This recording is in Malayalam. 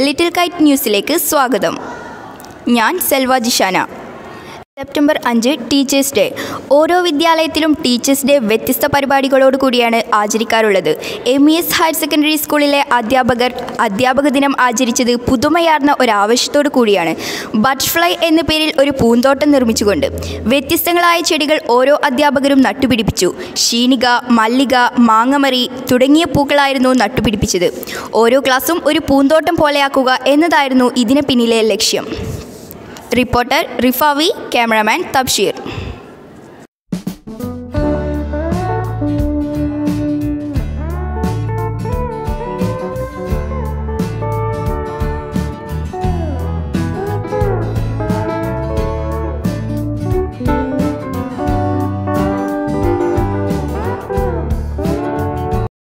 ലിറ്റിൽ കൈറ്റ് ന്യൂസിലേക്ക് സ്വാഗതം. ഞാൻ സെൽവ ജിഷാന. സെപ്റ്റംബർ അഞ്ച് ടീച്ചേഴ്സ് ഡേ. ഓരോ വിദ്യാലയത്തിലും ടീച്ചേഴ്സ് ഡേ വ്യത്യസ്ത പരിപാടികളോട് കൂടിയാണ് ആചരിക്കാറുള്ളത്. M E S higher secondary സ്കൂളിലെ അധ്യാപകർ അധ്യാപക ദിനം ആചരിച്ചത് പുതുമയാർന്ന ഒരാവശ്യത്തോടു കൂടിയാണ്. ബട്ടർഫ്ലൈ എന്ന പേരിൽ ഒരു പൂന്തോട്ടം നിർമ്മിച്ചുകൊണ്ട് വ്യത്യസ്തങ്ങളായ ചെടികൾ ഓരോ അധ്യാപകരും നട്ടുപിടിപ്പിച്ചു. ഷീനിക മല്ലിക മാങ്ങമറി തുടങ്ങിയ പൂക്കളായിരുന്നു നട്ടുപിടിപ്പിച്ചത്. ഓരോ ക്ലാസ്സും ഒരു പൂന്തോട്ടം പോലെയാക്കുക എന്നതായിരുന്നു ഇതിന് പിന്നിലെ ലക്ഷ്യം. Reporter రిఫావి cameraman తబ్షీర్